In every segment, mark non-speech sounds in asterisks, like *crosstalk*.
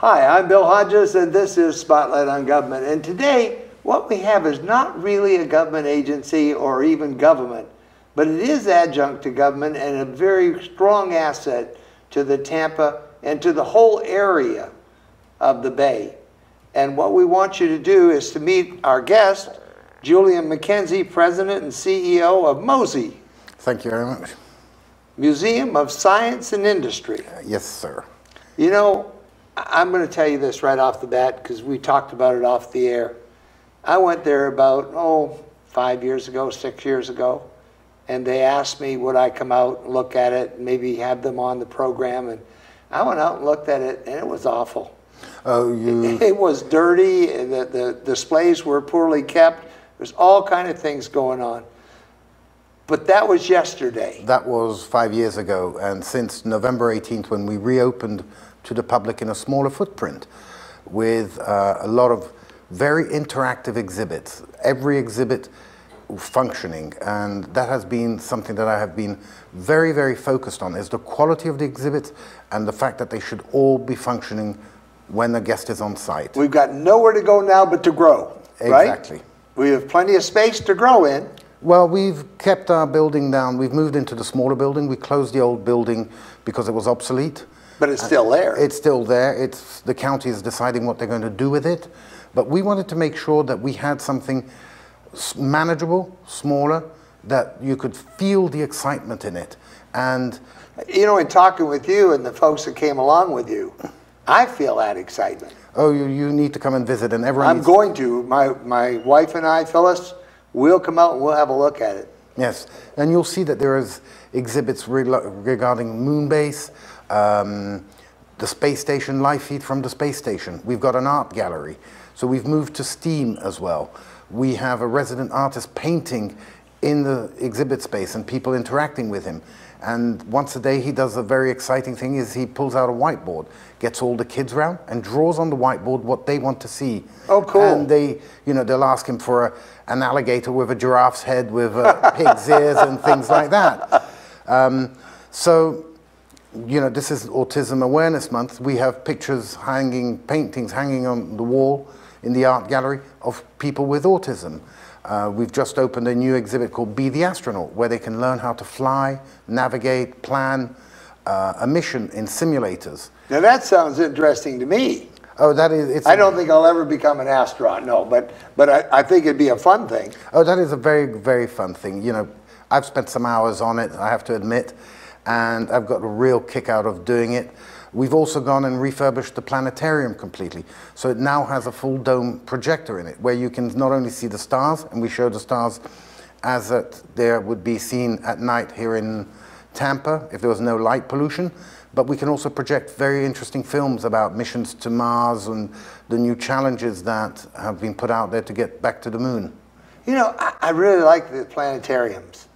Hi, I'm Bill Hodges, and this is Spotlight on Government. And today, what we have is not really a government agency or even government, but it is adjunct to government and a very strong asset to the Tampa and to the whole area of the Bay. And what we want you to do is to meet our guest, Julian Mackenzie, President and CEO of MOSI, Thank you very much. Museum of Science and Industry. Yes, sir. You know, I'm going to tell you this right off the bat because we talked about it off the air. I went there about, oh, five years ago, six years ago, and they asked me would I come out and look at it, maybe have them on the program. And I went out and looked at it, and it was awful. Oh, you. *laughs* It was dirty, and the, the displays were poorly kept. There's all kind of things going on. But that was yesterday. That was five years ago, and since November 18th, when we reopened to the public in a smaller footprint with uh, a lot of very interactive exhibits, every exhibit functioning, and that has been something that I have been very, very focused on, is the quality of the exhibits and the fact that they should all be functioning when the guest is on site. We've got nowhere to go now but to grow, right? Exactly. We have plenty of space to grow in. Well, we've kept our building down. We've moved into the smaller building. We closed the old building because it was obsolete. But it's still there. It's still there. It's the county is deciding what they're going to do with it. But we wanted to make sure that we had something manageable, smaller, that you could feel the excitement in it. And You know, in talking with you and the folks that came along with you, I feel that excitement. oh, you, you need to come and visit, and everyone. I'm going to. My, my wife and I, Phyllis, we'll come out and we'll have a look at it. Yes, and you'll see that there is exhibits regarding Moonbase, um, the space station live feed from the space station. We've got an art gallery, so we've moved to STEAM as well. We have a resident artist painting in the exhibit space and people interacting with him. And once a day, he does a very exciting thing: is he pulls out a whiteboard, gets all the kids around, and draws on the whiteboard what they want to see. Oh, cool. And they, you know, they'll ask him for a, an alligator with a giraffe's head with uh, *laughs* pig's ears and things like that. Um, so, you know, this is Autism Awareness Month. We have pictures hanging, paintings hanging on the wall in the art gallery of people with autism. Uh, we've just opened a new exhibit called Be the Astronaut, where they can learn how to fly, navigate, plan uh, a mission in simulators. Now that sounds interesting to me. Oh, that is, it's I don't think I'll ever become an astronaut, no, but, but I, I think it'd be a fun thing. Oh, that is a very, very fun thing. You know, I've spent some hours on it, I have to admit, and I've got a real kick out of doing it. We've also gone and refurbished the planetarium completely. So it now has a full dome projector in it where you can not only see the stars, and we show the stars as that there would be seen at night here in Tampa if there was no light pollution, but we can also project very interesting films about missions to Mars and the new challenges that have been put out there to get back to the moon. You know, I, I really like the planetariums.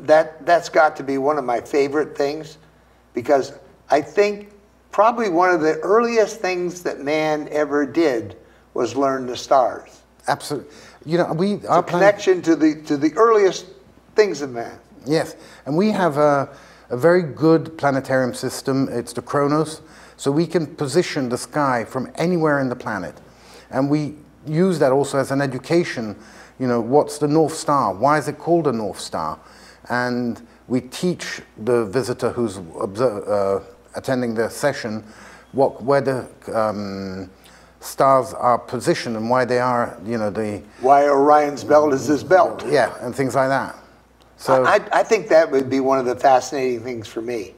That, that's got to be one of my favorite things because I think probably one of the earliest things that man ever did was learn the stars. Absolutely. You know, we A our connection to the, to the earliest things of man. Yes, and we have a, a very good planetarium system. It's the Kronos, so we can position the sky from anywhere in the planet, and we use that also as an education. You know, what's the North Star? Why is it called a North Star? And we teach the visitor who's uh, attending the session what where the um, stars are positioned and why they are. You know, the Why Orion's belt is his belt. yeah, and things like that. So. I, I think that would be one of the fascinating things for me,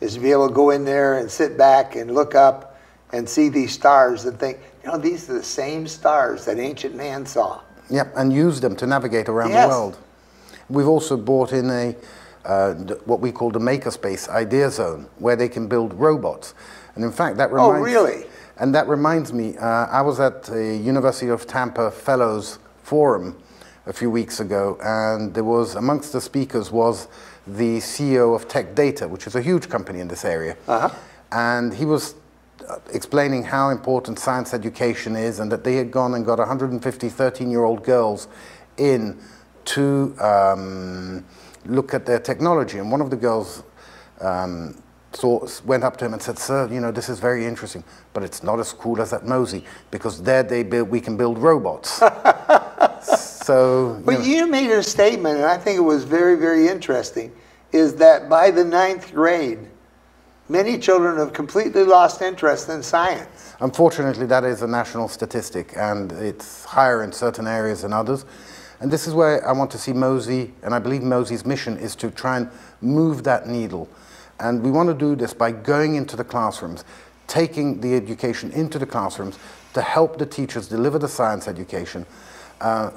is to be able to go in there and sit back and look up and see these stars and think, you know, these are the same stars that ancient man saw. Yep, and use them to navigate around Yes. the world. We've also brought in a uh, what we call the makerspace idea zone, where they can build robots. And in fact, that reminds. Oh, really? And that reminds me, uh, I was at the University of Tampa Fellows Forum a few weeks ago, and there was amongst the speakers was the CEO of Tech Data, which is a huge company in this area, Uh-huh. and he was uh, explaining how important science education is and that they had gone and got 150 13-year-old girls in to um, look at their technology. And one of the girls um, saw, went up to him and said, "Sir, you know this is very interesting, but it's not as cool as at MOSI because there they build, we can build robots." *laughs* so, you But know, you made a statement, and I think it was very, very interesting, is that by the ninth grade, many children have completely lost interest in science. unfortunately, that is a national statistic, and it's higher in certain areas than others. And this is where I want to see MOSI, and I believe MOSI's mission is to try and move that needle. And we want to do this by going into the classrooms, taking the education into the classrooms to help the teachers deliver the science education. Uh,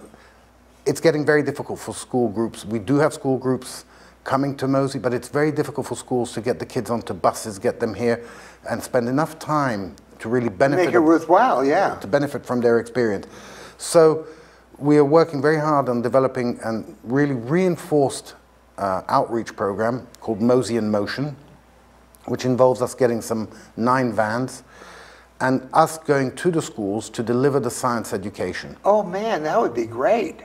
it's getting very difficult for school groups. We do have school groups coming to MOSI, but it's very difficult for schools to get the kids onto buses, get them here, and spend enough time to really benefit Make it worthwhile, yeah. to benefit from their experience. So we are working very hard on developing a really reinforced uh, outreach program called MOSI in Motion, which involves us getting some nine vans and us going to the schools to deliver the science education. Oh, man, that would be great.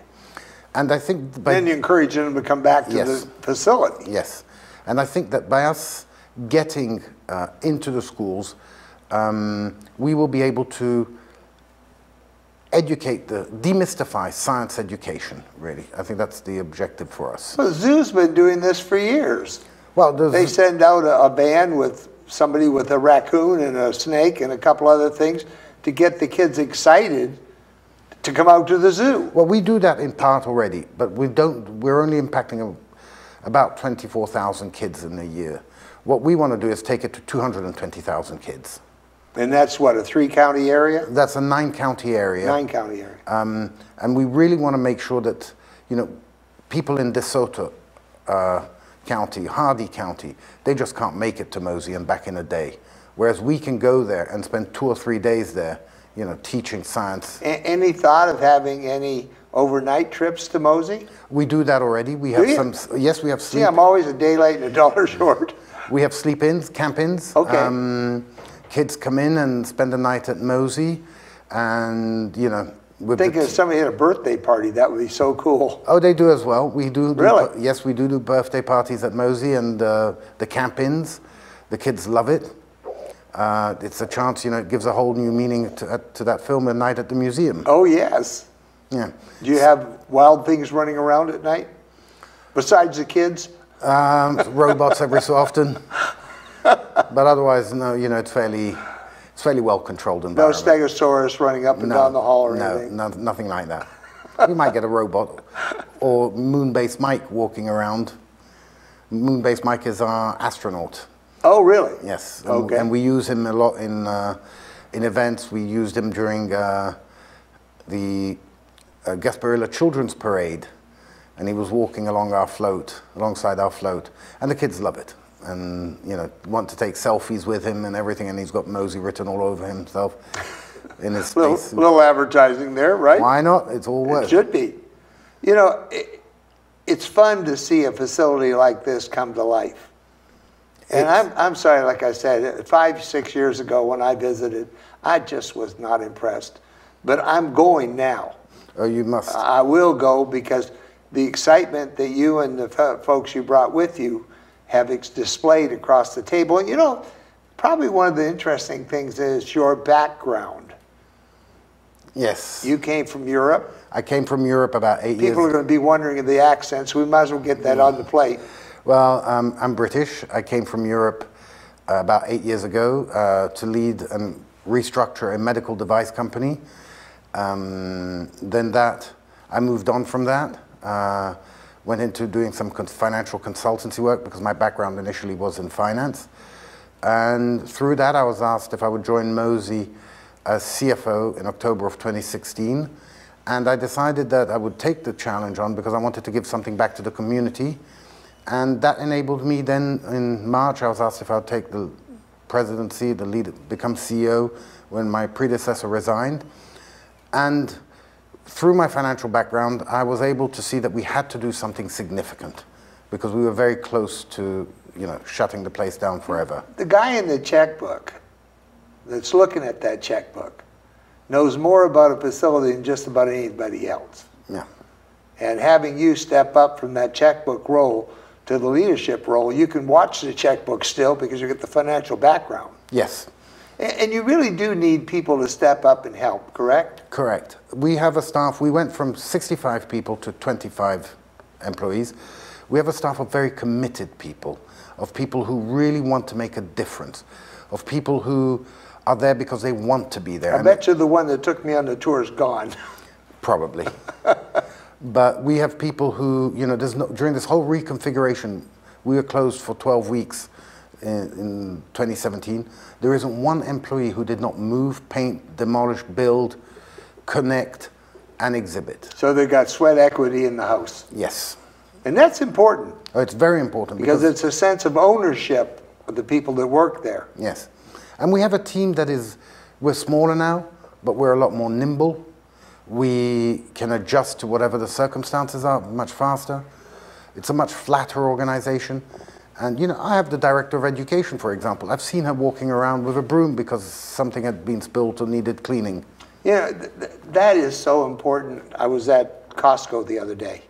And I think by Then you encourage them to come back to Yes. the facility. Yes, and I think that by us getting uh, into the schools, um, we will be able to educate the demystify science education. Really, I think that's the objective for us. But Zoo's been doing this for years. Well, They send out a, a band with somebody with a raccoon and a snake and a couple other things to get the kids excited to come out to the zoo. well, we do that in part already, but we don't. We're only impacting about 24,000 kids in a year. What we want to do is take it to 220,000 kids. And that's what, a three county area? That's a nine county area. Nine county area. Um, and we really want to make sure that, you know, people in DeSoto uh, County, Hardee County, they just can't make it to MOSI and back in a day. Whereas we can go there and spend two or three days there, you know, teaching science. A- any thought of having any overnight trips to MOSI? We do that already. We have some, yes, we have sleep. See, I'm always a day late and a dollar *laughs* short. we have sleep-ins, camp-ins. Okay. Um, kids come in and spend the night at MOSI and, you know, with Thinking if somebody had a birthday party, that would be so cool. Oh, they do as well. We do. do Really? yes, we do do birthday parties at MOSI and uh, the camp-ins. The kids love it. Uh, it's a chance, you know, it gives a whole new meaning to, uh, to that film, A Night at the Museum. Oh, yes. Yeah. Do you have wild things running around at night? Besides the kids? Um, robots every so often. *laughs* But otherwise, no, you know, it's fairly, it's fairly well controlled environment. No stegosaurus running up and down the hall or no, anything? no, nothing like that. we might get a robot or Moonbase Mike walking around. Moonbase Mike is our astronaut. Oh, really? Yes, and, Okay. and we use him a lot in uh, in events. We used him during uh, the uh, Gasparilla Children's Parade, and he was walking along our float, alongside our float, and the kids love it, and you know want to take selfies with him and everything, and he's got MOSI written all over himself in his Little, little advertising there, right? Why not? It's all well. It should be. You know, it, it's fun to see a facility like this come to life. And I'm, I'm sorry, like I said, five, six years ago when I visited, I just was not impressed. But I'm going now. Oh, you must. I will go because the excitement that you and the fo- folks you brought with you have displayed across the table. You know, probably one of the interesting things is your background. yes. You came from Europe. I came from Europe about eight years. People are going to be wondering in the accents. We might as well get that on the plate. Well, um, I'm British. I came from Europe uh, about eight years ago uh, to lead and restructure a medical device company. Um, then that, I moved on from that, uh, went into doing some financial consultancy work because my background initially was in finance. And through that, I was asked if I would join MOSI as CFO in October of 2016. And I decided that I would take the challenge on because I wanted to give something back to the community. And that enabled me then in March, I was asked if I would take the presidency, the lead, become CEO when my predecessor resigned. And through my financial background, I was able to see that we had to do something significant because we were very close to, you know, shutting the place down forever. The guy in the checkbook that's looking at that checkbook knows more about a facility than just about anybody else. Yeah. And having you step up from that checkbook role to the leadership role, you can watch the checkbook still because you get the financial background. Yes, And, you really do need people to step up and help, correct? correct. We have a staff, we went from 65 people to 25 employees. We have a staff of very committed people, of people who really want to make a difference, of people who are there because they want to be there. I And- bet you the one that took me on the tour is gone. *laughs* Probably. but we have people who, you know, there's no, during this whole reconfiguration, we were closed for 12 weeks in, in 2017. There isn't one employee who did not move, paint, demolish, build, connect, and exhibit. So they got sweat equity in the house. Yes. And that's important Oh, it's very important because it's a sense of ownership of the people that work there. Yes. And we have a team that is, we're smaller now, but we're a lot more nimble. We can adjust to whatever the circumstances are much faster. It's a much flatter organization. And, you know, I have the director of education, for example. I've seen her walking around with a broom because something had been spilled or needed cleaning. Th- th- that is so important. I was at Costco the other day,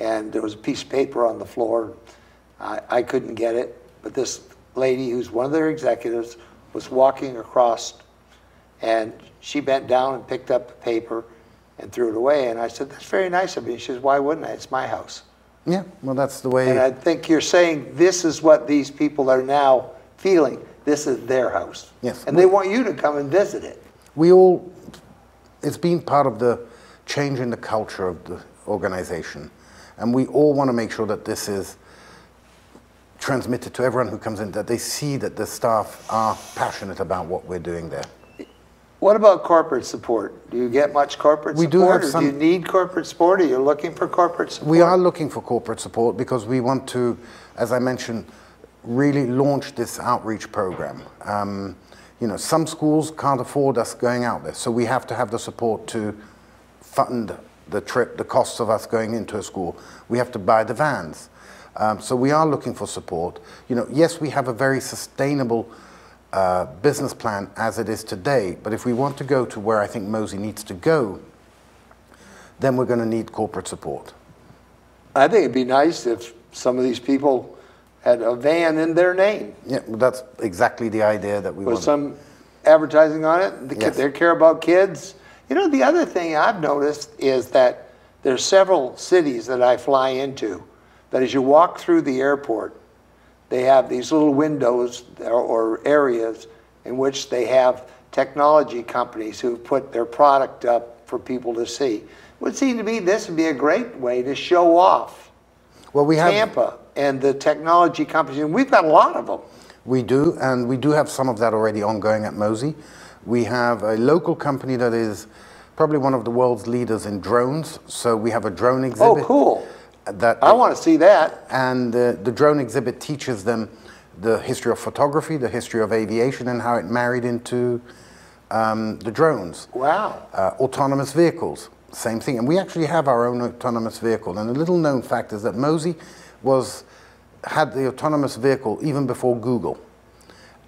and there was a piece of paper on the floor. I, I couldn't get it, but this lady, who's one of their executives, was walking across, and she bent down and picked up the paper and threw it away. And I said, "That's very nice of you." She says, "Why wouldn't I? It's my house." Yeah, well, that's the way. And I think you're saying this is what these people are now feeling. This is their house. Yes. And they want you to come and visit it. we all, it's been part of the change in the culture of the organization. And we all want to make sure that this is transmitted to everyone who comes in, that they see that the staff are passionate about what we're doing there. What about corporate support? Do you get much corporate We support? do some- do you need corporate support? Are you looking for corporate support? We are looking for corporate support because we want to, as I mentioned, really launch this outreach program. Um, you know, some schools can't afford us going out there, so we have to have the support to fund the trip, the costs of us going into a school. We have to buy the vans. Um, so we are looking for support. You know, yes, we have a very sustainable uh, business plan as it is today, but if we want to go to where I think MOSI needs to go, then we're going to need corporate support. I think it'd be nice if some of these people had a van in their name Yeah, well, that's exactly the idea that we with want. some advertising on it. The Yes. They care about kids. You know, the other thing I've noticed is that there's several cities that I fly into that as you walk through the airport, they have these little windows or, areas in which they have technology companies who've put their product up for people to see. It would seem to me this would be a great way to show off well, we have Tampa and the technology companies, and we've got a lot of them. we do, and we do have some of that already ongoing at MOSI. We have a local company that is probably one of the world's leaders in drones. So we have a drone exhibit. Oh, exhibit. cool. That I want to see that. and uh, the drone exhibit teaches them the history of photography, the history of aviation, and how it married into um, the drones. Wow. Uh, autonomous vehicles, same thing. And we actually have our own autonomous vehicle. And a little known fact is that MOSI was, had the autonomous vehicle even before Google.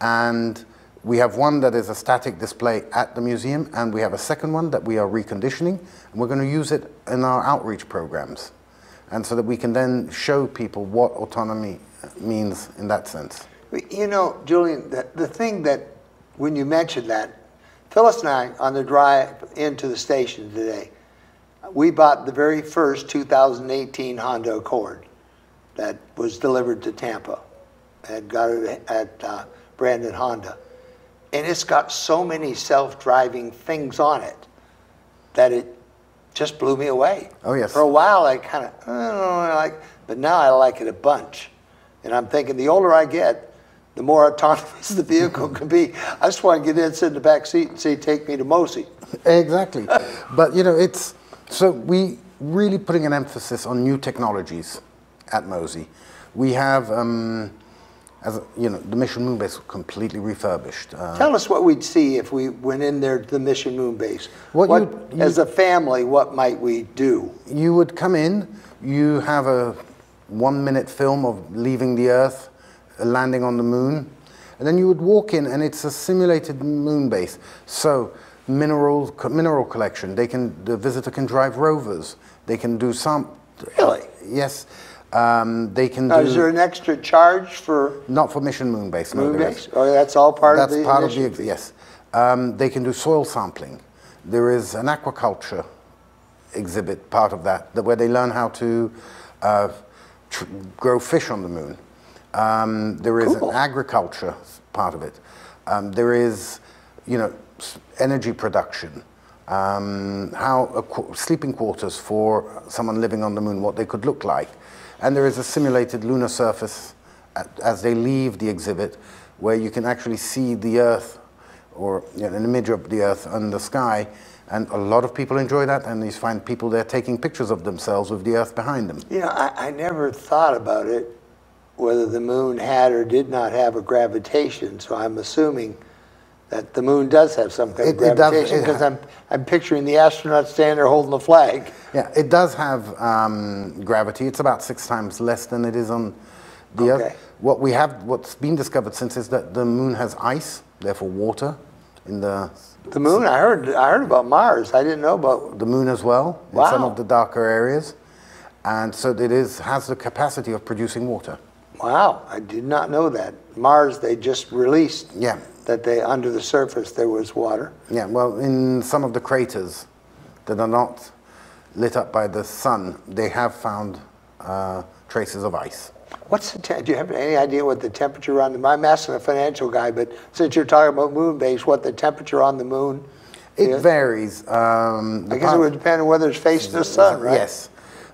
And we have one that is a static display at the museum, and we have a second one that we are reconditioning, and we're going to use it in our outreach programs. And so that we can then show people what autonomy means in that sense. You know, Julian, the, the thing that, when you mentioned that, Phyllis and I, on the drive into the station today, we bought the very first 2018 Honda Accord that was delivered to Tampa. and got it at uh, Brandon Honda. And it's got so many self-driving things on it that it just blew me away. Oh, yes. For a while, I kind of, I like, but now I like it a bunch. And I'm thinking the older I get, the more *laughs* autonomous the vehicle can be. I just want to get in, sit in the back seat, and say, "Take me to MOSI." Exactly. *laughs* but you know, it's so we really putting an emphasis on new technologies at MOSI. We have, um, as you know, the Mission Moon Base was completely refurbished. Uh, Tell us what we'd see if we went in there to the Mission Moon Base. What What, you- as a family, what might we do? you would come in, you have a one-minute film of leaving the Earth, uh, landing on the Moon, and then you would walk in, and it's a simulated moon base. So mineral co- mineral collection. They can the visitor can drive rovers. They can do some. Really? Yes. Um, they can Now, do is there an extra charge for not for mission moon base. No, moon there base? is. That's all part That's of the part of the yes. Um, they can do soil sampling. There is an aquaculture exhibit part of that, that where they learn how to uh, tr- grow fish on the moon. Um, there is Cool. an agriculture part of it. Um, there is, you know, s- energy production. Um, how a qu- sleeping quarters for someone living on the moon, what they could look like, and there is a simulated lunar surface at, as they leave the exhibit, where you can actually see the Earth or you know, an image of the Earth and the sky. And a lot of people enjoy that, and you find people there taking pictures of themselves with the Earth behind them. You know, I, I never thought about it, whether the moon had or did not have a gravitation, so I'm assuming that the moon does have some kind of It- does- gravitation, because I'm, I'm picturing the astronaut standing there holding the flag. Yeah, it does have um, gravity. It's about six times less than it is on the Okay. Earth. What we have, what's been discovered since is that the moon has ice, therefore water, in the The moon, I heard, I heard about Mars, I didn't know about, the moon as well in some of the darker areas, and so it is has the capacity of producing water. Wow, I did not know that. Mars, they just released Yeah, that they, under the surface, there was water. yeah. Well, in some of the craters that are not lit up by the sun, they have found uh, traces of ice. What's the, te- do you have any idea what the temperature on the, I'm asking a financial guy, but since you're talking about moon base, what the temperature on the moon? It is? varies. Um, I guess it would depend on whether it's facing the sun, right? Yes,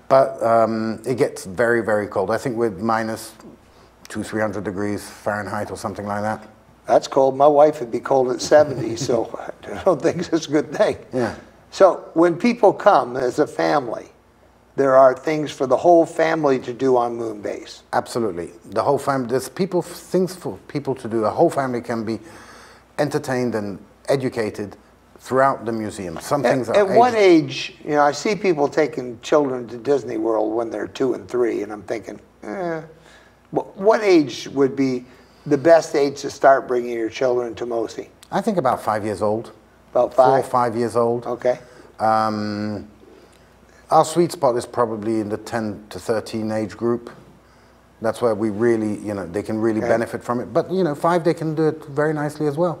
but um, it gets very, very cold. I think we're minus two, three hundred degrees Fahrenheit or something like that. That's cold. My wife would be cold at 70, *laughs* so I don't think it's a good thing. Yeah. So when people come as a family, there are things for the whole family to do on moon base. Absolutely. The whole family, there's people, things for people to do. A whole family can be entertained and educated throughout the museum. Some things At, are. at what age, you know, I see people taking children to Disney World when they're two and three, and I'm thinking, eh, what, what age would be the best age to start bringing your children to MOSI? I think about five years old. About five? Four or five? five years old. Okay. Um, our sweet spot is probably in the 10 to 13 age group. That's where we really, you know, they can really Okay. benefit from it. But, you know, five, they can do it very nicely as well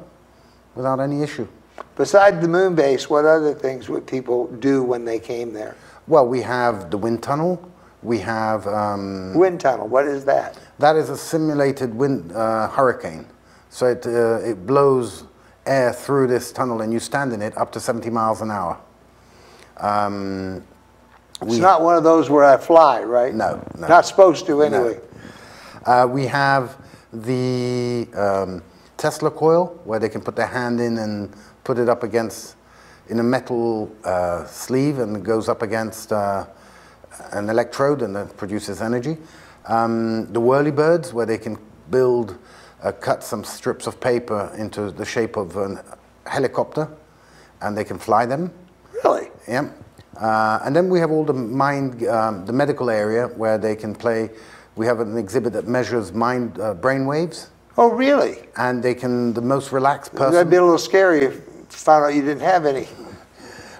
without any issue. Besides the moon base, what other things would people do when they came there? Well, we have the wind tunnel. We have, um, Wind tunnel, what is that? that is a simulated wind uh, hurricane. So it, uh, it blows air through this tunnel and you stand in it up to 70 miles an hour. Um, It's not one of those where I fly, right? No, no. Not supposed to anyway. Uh, we have the um, Tesla coil where they can put their hand in and put it up against in a metal uh, sleeve and it goes up against uh, an electrode and that produces energy. Um, the whirlybirds where they can build, uh, cut some strips of paper into the shape of a helicopter and they can fly them. Really? Yeah. Uh, and then we have all the mind, um, the medical area where they can play. We have an exhibit that measures mind, uh, brain waves, Oh, really? and they can, the most relaxed person. That'd be a little scary if you found out you didn't have any.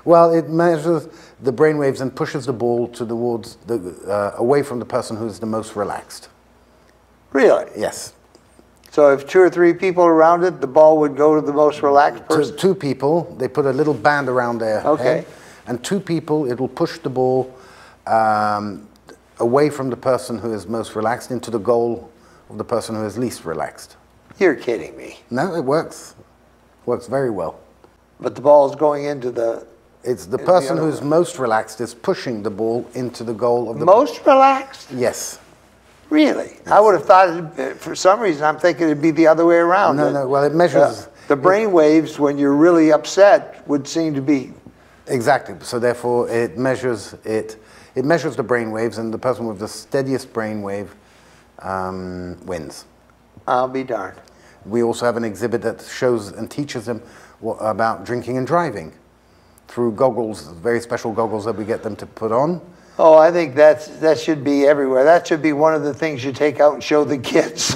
Well, it measures the brain waves and pushes the ball to towards the, uh, away from the person who is the most relaxed. Really? Yes. So if two or three people around it, the ball would go to the most relaxed So person? two people, they put a little band around their Okay. head, and two people, it'll push the ball um, away from the person who is most relaxed into the goal of the person who is least relaxed. You're kidding me. No, it works. Works very well. But the ball is going into the It's the the person other who's most relaxed is pushing the ball into the goal of the most relaxed? Yes. Really? I would have thought, it'd- for some reason, I'm thinking it'd be the other way around. No, no, well, it measures- uh, The brain waves, when you're really upset, would seem to be, Exactly. So therefore, it measures it. It measures the brain waves, and the person with the steadiest brain wave um, wins. I'll be darned. We also have an exhibit that shows and teaches them what, about drinking and driving through goggles, very special goggles that we get them to put on. Oh, I think that's, that should be everywhere. That should be one of the things you take out and show the kids.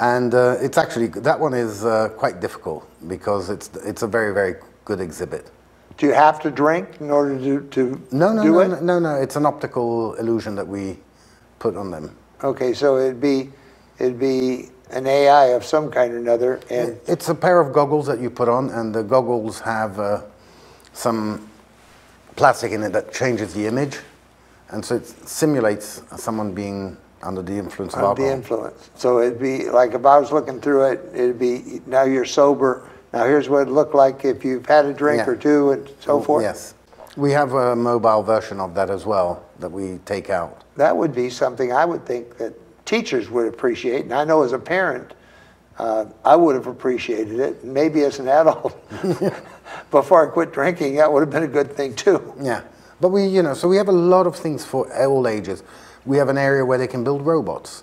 And uh, it's actually, that one is uh, quite difficult because it's, it's a very, very good exhibit. Do you have to drink in order to, to No, no, do no, it? no, no, no, it's an optical illusion that we put on them. Okay, so it'd be, it'd be an AI of some kind or another, and, It's a pair of goggles that you put on, and the goggles have uh, some plastic in it that changes the image, and so it simulates someone being under the influence of of the alcohol. influence. So it'd be, like, if I was looking through it, it'd be, now you're sober, now here's what it looked like if you've had a drink Yeah. or two and so forth? Yes. We have a mobile version of that as well that we take out. That would be something I would think that teachers would appreciate, and I know as a parent, uh, I would have appreciated it, maybe as an adult. *laughs* Before I quit drinking, that would have been a good thing too. Yeah, but we, you know, so we have a lot of things for all ages. We have an area where they can build robots.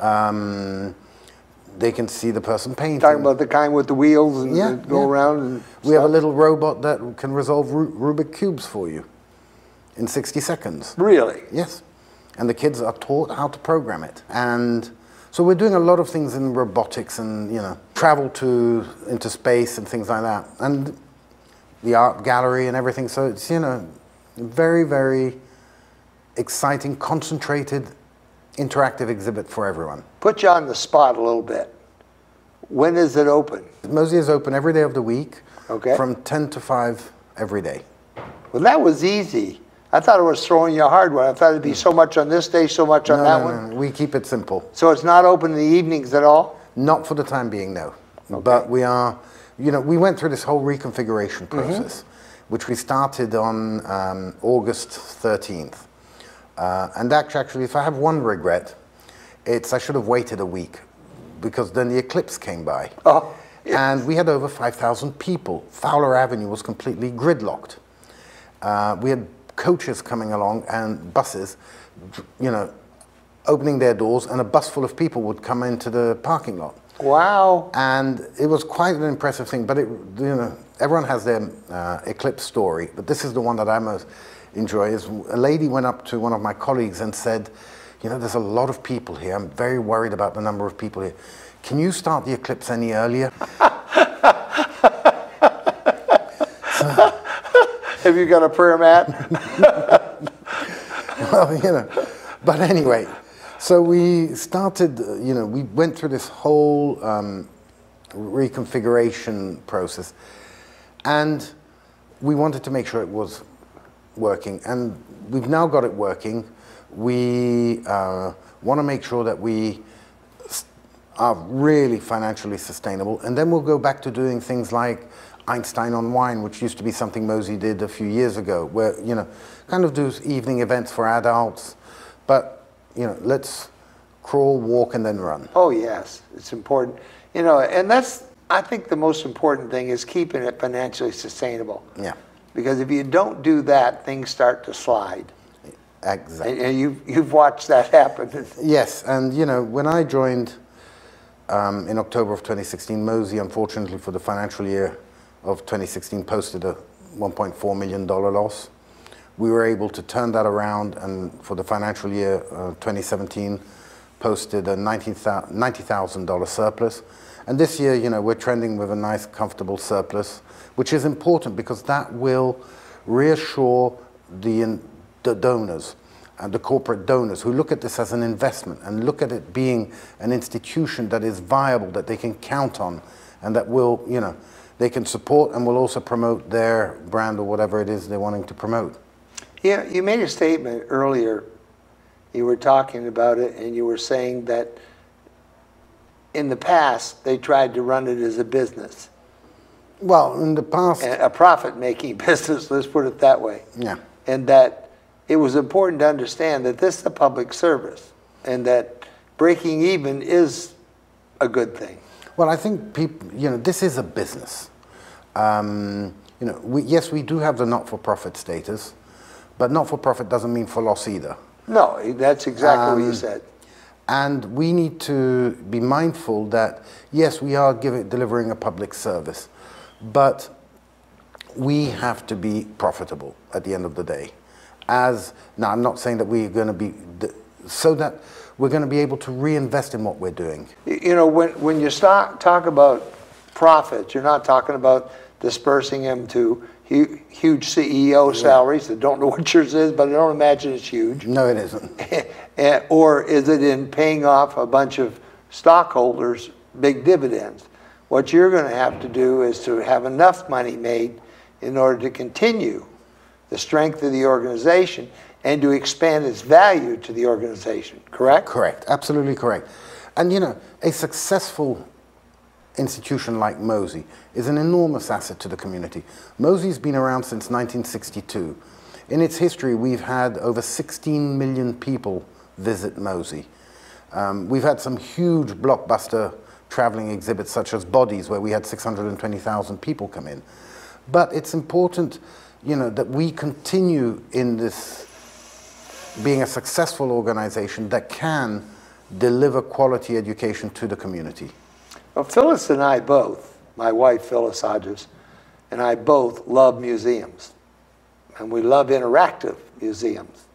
Um, they can see the person painting. Talking about the kind with the wheels and Yeah, go yeah. around and we have a little robot that can resolve Ru- Rubik cubes for you in 60 seconds. Really? Yes, and the kids are taught how to program it. And so we're doing a lot of things in robotics and you know travel to into space and things like that, and the art gallery and everything. So it's you know very very exciting, concentrated, interactive exhibit for everyone. Put you on the spot a little bit. When is it open? MOSI is open every day of the week, Okay. from 10 to 5 every day. Well, that was easy. I thought it was throwing you a hard one. I thought it'd be so much on this day, so much on No, that no, one. no, we keep it simple. So it's not open in the evenings at all? Not for the time being, no. But we are, you know, we went through this whole reconfiguration process, which we started on um, August 13th. Uh, and actually, actually, if I have one regret, it's I should have waited a week because then the eclipse came by. Oh, And we had over 5,000 people. Fowler Avenue was completely gridlocked. Uh, we had coaches coming along and buses, you know, opening their doors, and a bus full of people would come into the parking lot. Wow. And it was quite an impressive thing. But it, you know, everyone has their uh, eclipse story, but this is the one that I most enjoy. Is a lady went up to one of my colleagues and said, "You know, there's a lot of people here. I'm very worried about the number of people here. Can you start the eclipse any earlier?" *laughs* Have you got a prayer mat? *laughs* well, you know, but anyway, so we started, uh, you know, we went through this whole um, reconfiguration process, and we wanted to make sure it was working, and we've now got it working. We uh, want to make sure that we are really financially sustainable, and then we'll go back to doing things like Einstein on Wine, which used to be something MOSI did a few years ago, where you know, kind of do evening events for adults, but you know, let's crawl, walk, and then run. Oh, yes, it's important. You know, and that's, I think the most important thing is keeping it financially sustainable. Yeah, Because if you don't do that, things start to slide. exactly. And, and you've, you've watched that happen. *laughs* Yes, and you know, when I joined um, in October of 2016, MOSI, unfortunately for the financial year of 2016, posted a 1.4 million dollar loss. We were able to turn that around, and for the financial year uh, 2017, posted a $90,000 surplus. And this year, you know, we're trending with a nice, comfortable surplus, which is important because that will reassure the, in, the donors and the corporate donors who look at this as an investment and look at it being an institution that is viable, that they can count on, and that will, you know, they can support and will also promote their brand or whatever it is they're wanting to promote. Yeah, you made a statement earlier. You were talking about it, and you were saying that in the past they tried to run it as a business, Well, in the past, a profit-making *laughs* business. Let's put it that way. yeah. and that it was important to understand that this is a public service, and that breaking even is a good thing. Well, I think people, you know, this is a business. Um, you know, we, yes, we do have the not-for-profit status, but not-for-profit doesn't mean for loss either. No, that's exactly what you Um, said. And we need to be mindful that, yes, we are giving, delivering a public service, but we have to be profitable at the end of the day. As, now, I'm not saying that we're going to be, so that we're going to be able to reinvest in what we're doing. You know, when, when you start, talk about profits, you're not talking about dispersing them to huge CEO salaries that don't know *laughs* what yours is, but I don't imagine it's huge. No, it isn't. *laughs* Or is it in paying off a bunch of stockholders big dividends? What you're going to have to do is to have enough money made in order to continue the strength of the organization and to expand its value to the organization, correct? Correct, absolutely correct. And you know, a successful institution like MOSI is an enormous asset to the community. MOSI's been around since 1962. In its history, we've had over 16 million people visit MOSI. Um, we've had some huge blockbuster traveling exhibits such as Bodies, where we had 620,000 people come in. But it's important, you know, that we continue in this being a successful organization that can deliver quality education to the community. Well, Phyllis and I both, my wife Phyllis Hodges, and I both love museums. And we love interactive museums.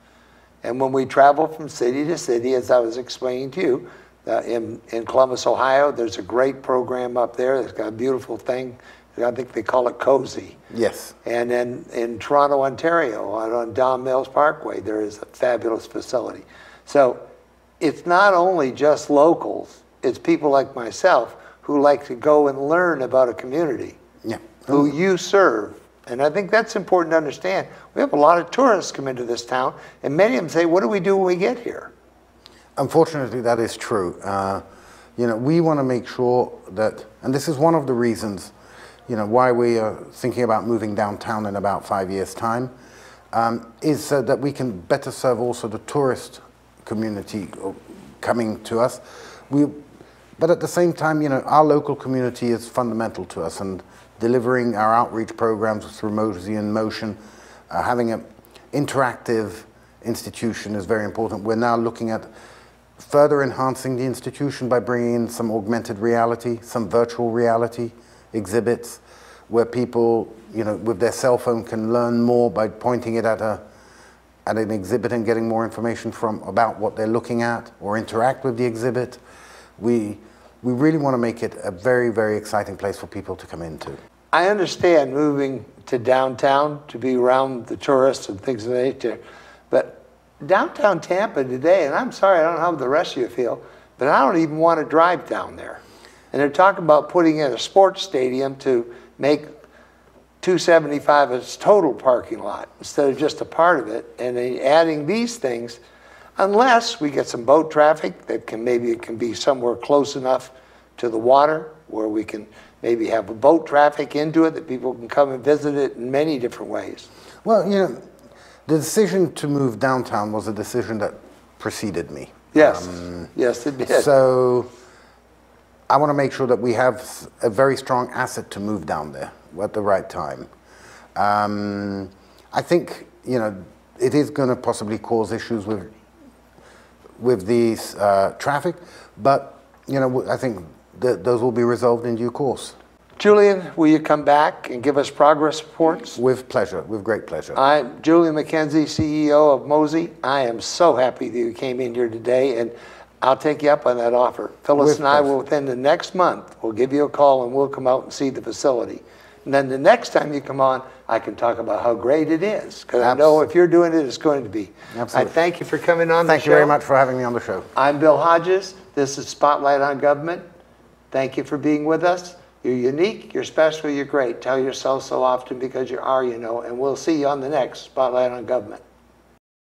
And when we travel from city to city, as I was explaining to you, uh, in, in Columbus, Ohio, there's a great program up there that's got a beautiful thing. I think they call it COSI. Yes. And then in Toronto, Ontario, on, on Don Mills Parkway, there is a fabulous facility. So it's not only just locals, it's people like myself who like to go and learn about a community Yeah. who you serve. And I think that's important to understand. We have a lot of tourists come into this town, and many of them say, What do we do when we get here? Unfortunately, that is true. Uh, you know, we want to make sure that, and this is one of the reasons, you know, why we are thinking about moving downtown in about five years' time, um, is so that we can better serve also the tourist community uh, coming to us. We, but at the same time, you know, our local community is fundamental to us, and delivering our outreach programs through MOSI in Motion, uh, having an interactive institution is very important. We're now looking at further enhancing the institution by bringing in some augmented reality, some virtual reality exhibits where people, you know, with their cell phone can learn more by pointing it at a at an exhibit and getting more information from about what they're looking at or interact with the exhibit. We we really want to make it a very very exciting place for people to come into. I understand moving to downtown to be around the tourists and things of that nature, but downtown Tampa today, and I'm sorry, I don't know how the rest of you feel, but I don't even want to drive down there. And they're talking about putting in a sports stadium to make 275 its total parking lot instead of just a part of it, and adding these things, unless we get some boat traffic that can maybe it can be somewhere close enough to the water where we can maybe have a boat traffic into it that people can come and visit it in many different ways. Well, you know, the decision to move downtown was a decision that preceded me. Yes, yes, it did. So I want to make sure that we have a very strong asset to move down there at the right time. Um, I think you know it is going to possibly cause issues with with these uh, traffic, but you know I think that those will be resolved in due course. Julian, will you come back and give us progress reports? With pleasure, with great pleasure. I'm Julian Mackenzie, CEO of MOSI. I am so happy that you came in here today, and I'll take you up on that offer. Phyllis With and I pleasure. will, within the next month, we'll give you a call and we'll come out and see the facility. And then the next time you come on, I can talk about how great it is, because I know if you're doing it, it's going to be. Absolutely. I thank you for coming on the show. Thank you very much for having me on the show. I'm Bill Hodges. This is Spotlight on Government. Thank you for being with us. You're unique, you're special, you're great. Tell yourself so often because you are, you know, and we'll see you on the next Spotlight on Government.